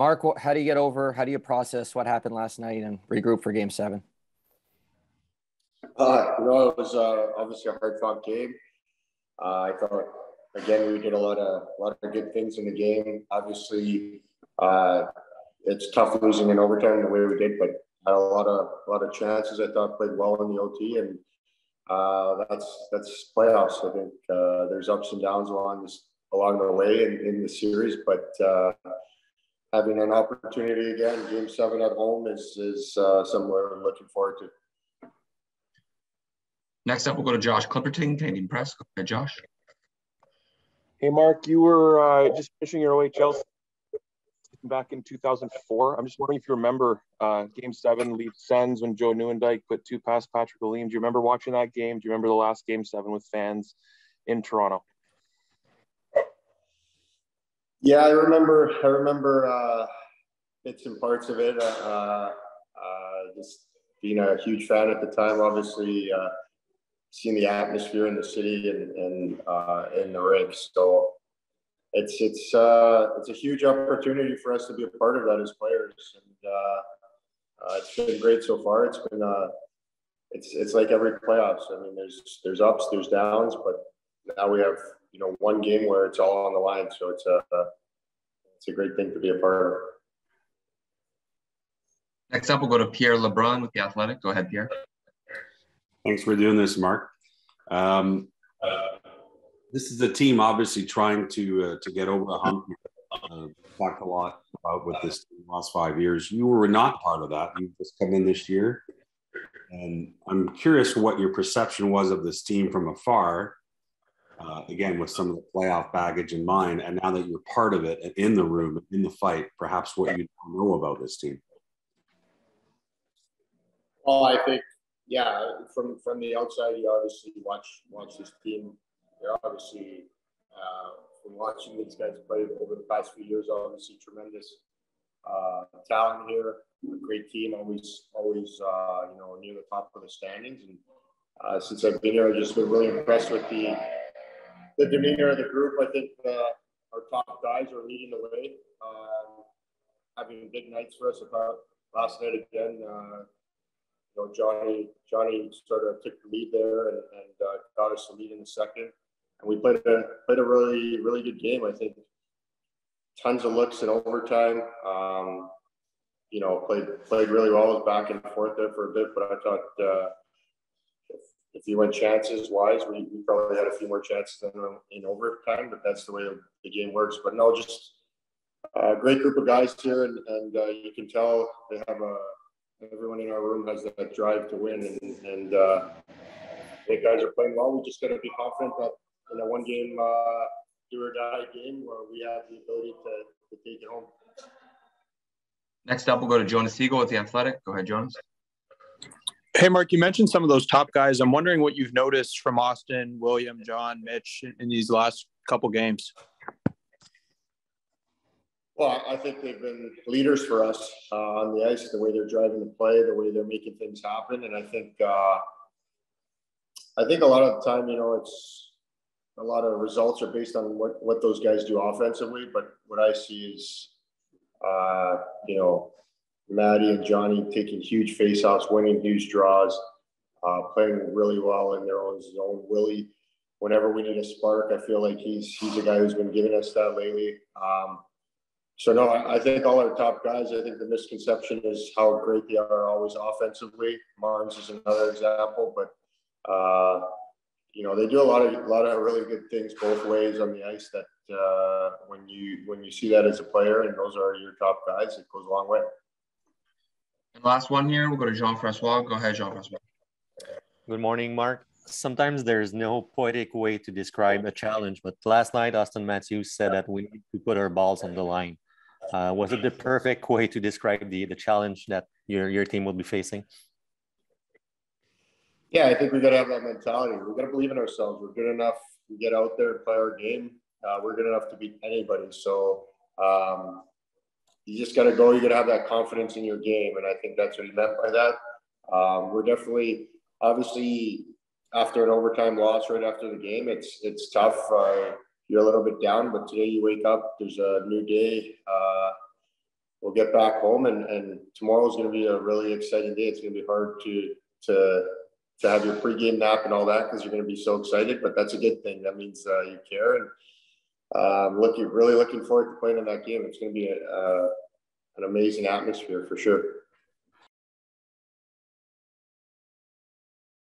Mark, how do you get over? How do you process what happened last night and regroup for Game Seven? Uh, you know, it was uh, obviously a hard fought game. Uh, I thought again we did a lot of a lot of good things in the game. Obviously, uh, it's tough losing in overtime the way we did, but had a lot of a lot of chances. I thought played well in the OT, and uh, that's that's playoffs. I think uh, there's ups and downs along this along the way in, in the series, but uh, having an opportunity again, Game Seven at home is is uh, something we're looking forward to. Next up, we'll go to Josh Clipperton, Canadian Press. Go ahead, Josh. Hey, Mark, you were uh, just finishing your OHL back in 2004. I'm just wondering if you remember uh, Game Seven, Leafs Sens, when Joe Nieuwendyk put two past Patrick Lalime. Do you remember watching that game? Do you remember the last Game Seven with fans in Toronto? Yeah, I remember. I remember uh, bits and parts of it. Uh, uh, just being a huge fan at the time, obviously uh, seeing the atmosphere in the city and, and uh, in the rinks. So it's it's uh, it's a huge opportunity for us to be a part of that as players, and uh, uh, it's been great so far. It's been uh, it's it's like every playoffs. I mean, there's there's ups, there's downs, but now we have you know one game where it's all on the line. So it's a it's a great thing to be a part of. Next up, we'll go to Pierre LeBrun with the Athletic. Go ahead, Pierre. Thanks for doing this, Mark. Um, this is a team obviously trying to uh, to get over the hump. Uh, talked a lot about with this team last five years. You were not part of that. You just come in this year, and I'm curious what your perception was of this team from afar. Uh, again, with some of the playoff baggage in mind, and now that you're part of it and in the room, in the fight, perhaps what you know about this team. Well, I think, yeah, from from the outside, you obviously watch watch this team they're obviously uh, from watching these guys play over the past few years, obviously tremendous uh, talent here. A great team, always always uh, you know near the top of the standings. And uh, since I've been here, I've just been really impressed with the the demeanor of the group. I think uh, our top guys are leading the way, um, having big nights for us. About last night again. Uh, you know, Johnny Johnny sort of took the lead there and, and uh, got us the lead in the second and we played a played a really really good game. I think tons of looks in overtime. Um, you know, played played really well. It Was back and forth there for a bit, but I thought uh, if, you went chances wise, we, we probably had a few more chances than in overtime. But that's the way the game works. But no, just a great group of guys here, and, and uh, you can tell they have a everyone in our room has that drive to win, and, and uh, the guys are playing well. We just got to be confident that in a one game uh, do or die game where we have the ability to, to take it home. Next up, we'll go to Jonas Siegel with the Athletic. Go ahead, Jonas. Hey, Mark, you mentioned some of those top guys. I'm wondering what you've noticed from Auston, William, John, Mitch in, these last couple games. Well, I think they've been leaders for us uh, on the ice, the way they're driving the play, the way they're making things happen. And I think, uh, I think a lot of the time, you know, it's a lot of results are based on what, what those guys do offensively. But what I see is, uh, you know, Maddie and Johnny taking huge faceoffs, winning huge draws, uh, playing really well in their own zone. Willie, whenever we need a spark, I feel like he's he's a guy who's been giving us that lately. Um, so no, I, I, think all our top guys. I think the misconception is how great they are always offensively. Marner's is another example, but uh, you know they do a lot of a lot of really good things both ways on the ice. That uh, when you when you see that as a player and those are your top guys, it goes a long way. And last one here, we'll go to Jean Francois. Go ahead, Jean Francois. Good morning, Mark. Sometimes there's no poetic way to describe a challenge, but last night Auston Matthews said that we need to put our balls on the line. Uh, was it the perfect way to describe the the challenge that your your team will be facing? Yeah, I think we got to have that mentality. We got to believe in ourselves. We're good enough to get out there and play our game. Uh, we're good enough to beat anybody. So um, you just got to go. You got to have that confidence in your game, and I think that's what he meant by that. Um, we're definitely, obviously, after an overtime loss right after the game, it's it's tough. Uh, you're a little bit down, but today you wake up. There's a new day. Uh, we'll get back home, and and tomorrow's going to be a really exciting day. It's going to be hard to to to have your pregame nap and all that because you're going to be so excited. But that's a good thing. That means uh, you care and um, looking really looking forward to playing in that game. It's going to be a, uh, an amazing atmosphere for sure.